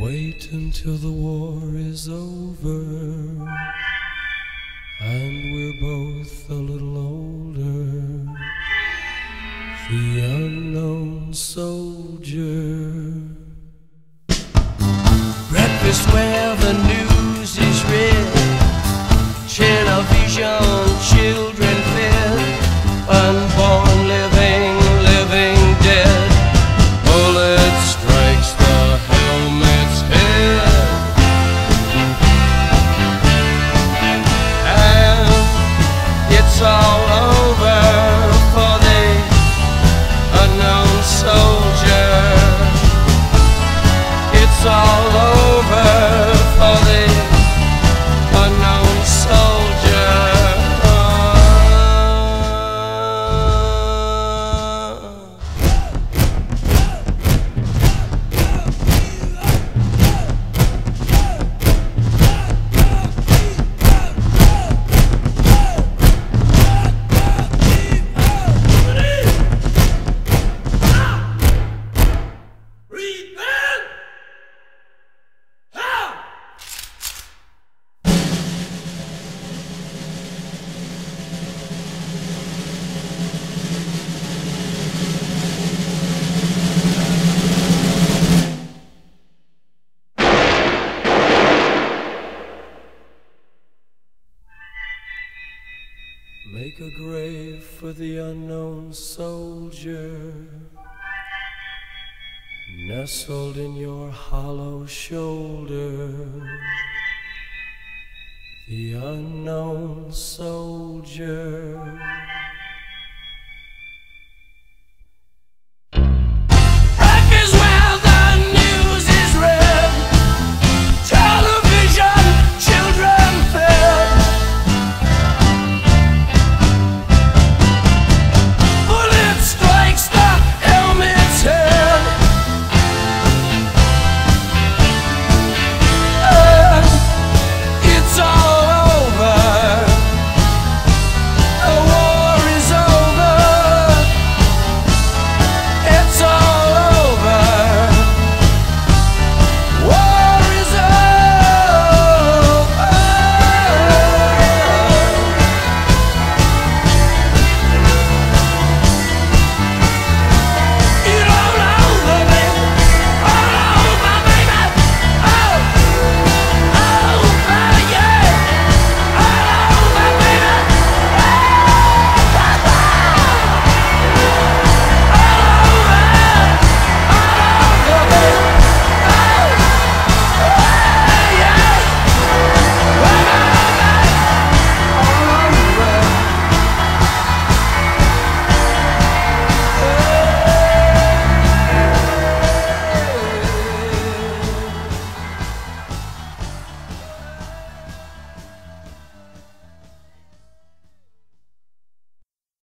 Wait until the war is over and we're both a little older. The unknown soldier. Breakfast where the news is read. Television, Make a grave for the unknown soldier, nestled in your hollow shoulder. The unknown soldier.